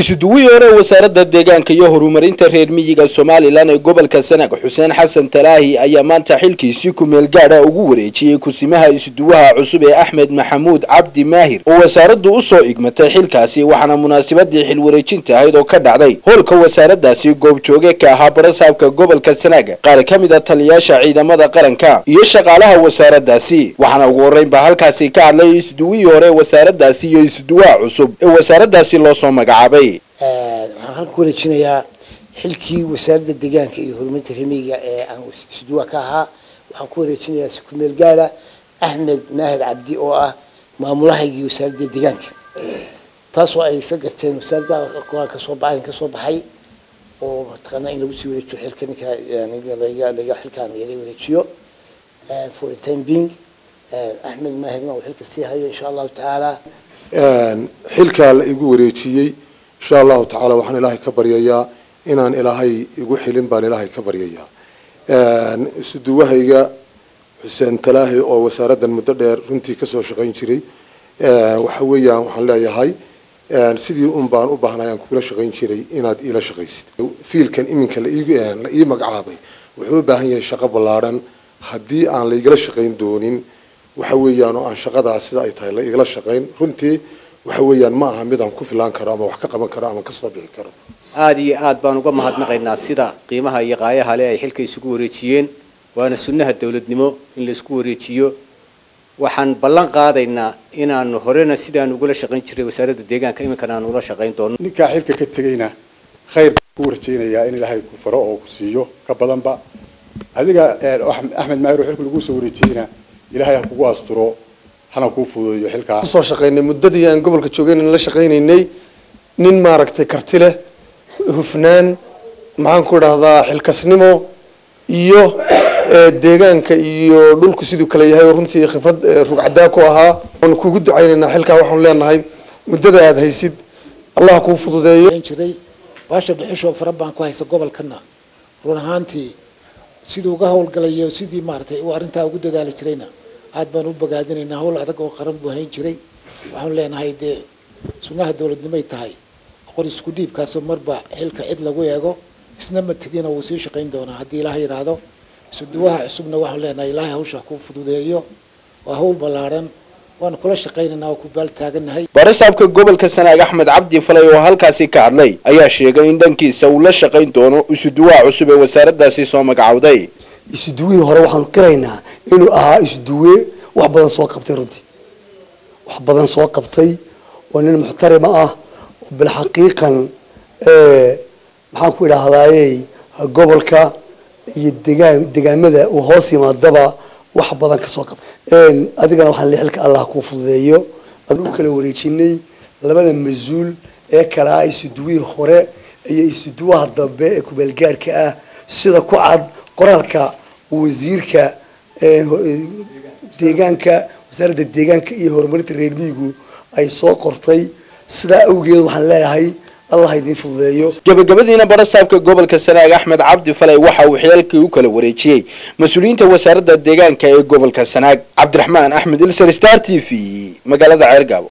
isuduwihii hore wasaaradda deegaanka iyo horumarinta reer miyiga somalilan ee gobolka sanaag xuseen xasan talaahi ayaa maanta xilkiisii ku-meel ugu wareejiyey kusimaha isuduwaha cusub ee axmed maxamuud cabdi maahir oo wasaaraddu u soo igmatay xilkaasi waxaana munaasabadii xil wareejinta ahayd oo ka dhacday. Howlka wasaaraddaasi goobjooge ka ahaa barasaabka gobolka sanaag qaar ka mid a taliyaasha ciidamada qaranka iyo shaqaalaha wasaaraddaasi. Waxaana ugu horreyn baa halkaasi ka hadlay isuduwihii hore wasaaraddaasi iyo isuduwaha cusub ee wasaaraddaasi loo soo magacaabay waxaan halka ku wareejinayaa xilkii wasaaradda deegaanka iyo horumarinta remiga ee aan isduwa ka ahaa. Waxaan ku wareejinayaa si ku-meel gaala axmed maahir cabdi oo ah maamulahaygii wasaaradda deegaanka. Taasoo ay isla garteen wasaaradda ka soo baxay ka soo baxay oo mataqaanaa in lagu sii wareejiyo xilka ninka laga xilkaan laga wareejiyo. For the time being axmed maahirna uu xilka sii hayo insha allahu tacaala xilkaa la igu wareejiyey insha allahu tacaala waxaan ilaahay ka baryayaa inaan ilaahay igu xilin baan ilaahay ka baryayaa. Isuduwahayga xuseen talaahi oo wasaaraddan muddo dheer runtii ka soo shaqayn jiray waxa weeyaan waxaan leeyahay sidii un baan u baahnay aan kugula shaqayn jiray inaad iila shaqaysid. Fiilkan iminka la ii magacaabay wuxuu u baahan yahay shaqo ballaadhan haddii aan la igala shaqayn doonin waxa weeyaan oo aan shaqadaas sida ay tahay la shaqayn runtii waxa weeyaan ma aha mid aan ku filaan karo ama wax ka qaban karo ama ka soo bixi karo. Aada iyo aad baan uga mahadnaqaynaa sida qiimaha iyo qaayaha le ay xilka isugu wareejiyeen waana sunnaha dowladnimo in la isku wareejiyo. Waxaan ballan qaadaynaa inaanu horena sidaan ugula shaqayn jiray wasaaradda deegaanka iminkana aan ula shaqayn doono. Ninkaa xilka ka tegayna khayr ku warjeynayaa in ilaahay ku faro oo ku siiyo ka badanba. Adiga axmed maahir oo xilka lagu soo wareejiyeyna ilaahay ha kugu asturo hana kuu fududeeyo xilkaa soo shaqaynay muddadii aan gobolka joogeyn la shaqaynaynay nin maaragtay karti leh hufnaan maxaan ku idhahdaa xilkasnimo iyo deegaanka iyo dhulku siduu kale yahay oo runtii khibrad rugcadaa ku ahaa. Waanu kugu ducaynaynaa xilkaa waxaanu leenahay muddada aada haysid allah kuu fududeeyo. Jiray baasha dhuxushoo fara baan ku haysa gobolkana. Run ahaantii siduu uga howlgalayo sidii maaragtay uu arrintaa ugu dadaali jirayna aad baan u bogaadinaynaa hawl adag oo qaran buu hayn jiray. Waxaanu leenahay dee sunnaha dowladnimay tahay. Qor isku dhiibkaasoo marba xilka cid lagu eego isna ma tegina wuu sii shaqayn doonaa. Haddii ilaaha yidhaahdo isuduwaha cusubna waxaanu leenahay ilaahay hawsha ku fududeeyo. Waa hawl ballaadhan waanu kula shaqaynaynaa oo ku baal taaganahay. Barasaabka gobolka sanaag axmed cabdi falay oo halkaasi ka hadlay ayaa sheegay in dhankiisa uu la shaqayn doono isuduwaha cusub ee wasaaraddaasi soo magacowday isuduwihii hore waxaanu qiraynaa inuu ahaa isuduwe wax badan soo qabtay runtii. Wax badan soo qabtay oo nin muxtarima ah oo bilxaqiiqan maxaan ku idhaahdayey gobolka iyo degaan degaamada uu hoos yimaadaba wax badan ka soo qabtay. Adigana waxaan le xilka allah kuu fududeeyo aan u kala wareejinay labada mas'uul ee kale ah isuduwihii hore iyo isuduwaha dambe ee kumeelgaarhka ah. Sida ku cad qoraalka wasiirka deegaanka wasaaradda deegaanka iyo horumarinta reer miyigu ay soo qortay. Sidaa awgeed waxaan leeyahay allah idiin fududeeyo. Gabagabadiina barasaabka gobolka sanaag axmed cabdi falay waxa uu xilaalkii u kala wareejiyey. Mas'uuliyiinta wasaaradda deegaanka ee gobolka sanaag cabdiraxmaan axmed ilser star t v magaalada ceergaabo